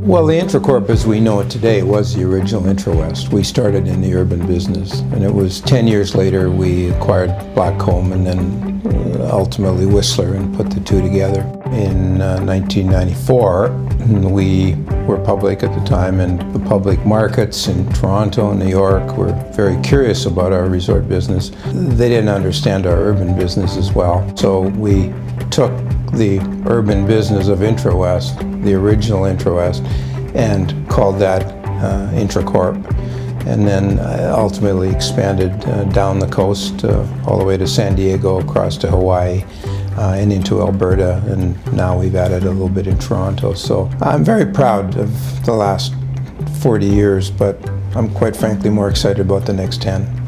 Well, the Intracorp as we know it today was the original IntraWest. We started in the urban business, and it was 10 years later we acquired Blackcomb and then uh, ultimately Whistler and put the two together. In uh, 1994, we were public at the time, and the public markets in Toronto and New York were very curious about our resort business. They didn't understand our urban business as well, so we took the urban business of IntraWest, the original IntraWest, and called that uh, Intracorp. And then uh, ultimately expanded uh, down the coast uh, all the way to San Diego, across to Hawaii, uh, and into Alberta, and now we've added a little bit in Toronto. So I'm very proud of the last 40 years, but I'm quite frankly more excited about the next 10.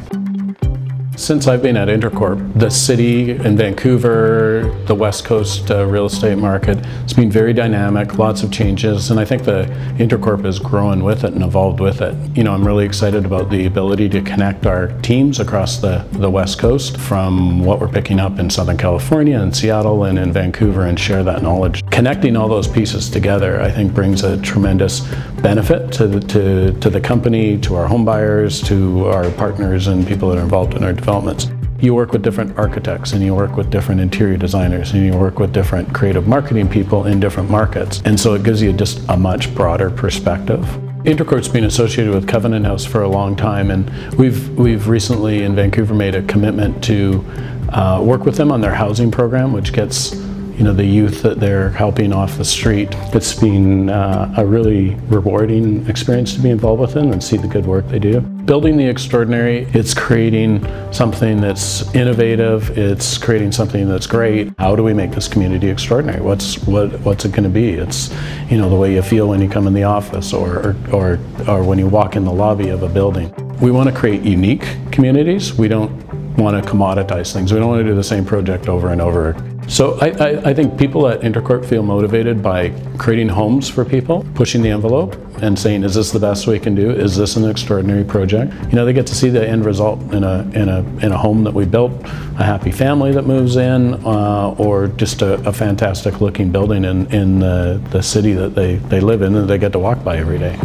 Since I've been at Intracorp, the city in Vancouver, the West Coast uh, real estate market, it's been very dynamic, lots of changes, and I think the Intracorp is growing with it and evolved with it. You know, I'm really excited about the ability to connect our teams across the, the West Coast from what we're picking up in Southern California and Seattle and in Vancouver and share that knowledge. Connecting all those pieces together, I think brings a tremendous benefit to the, to, to the company, to our home buyers, to our partners and people that are involved in our developments. You work with different architects and you work with different interior designers and you work with different creative marketing people in different markets. And so it gives you just a much broader perspective. Intracorp's been associated with Covenant House for a long time and we've, we've recently in Vancouver made a commitment to uh, work with them on their housing program which gets you know, the youth that they're helping off the street. It's been uh, a really rewarding experience to be involved with them and see the good work they do. Building the extraordinary, it's creating something that's innovative, it's creating something that's great. How do we make this community extraordinary? What's, what, what's it gonna be? It's, you know, the way you feel when you come in the office or, or, or, when you walk in the lobby of a building. We wanna create unique communities. We don't want to commoditize things. We don't want to do the same project over and over. So I, I, I, think people at Intracorp feel motivated by creating homes for people, pushing the envelope and saying, is this the best we can do? Is this an extraordinary project? You know, they get to see the end result in a, in a, in a home that we built, a happy family that moves in, uh, or just a, a, fantastic looking building in, in the, the city that they, they live in and they get to walk by every day.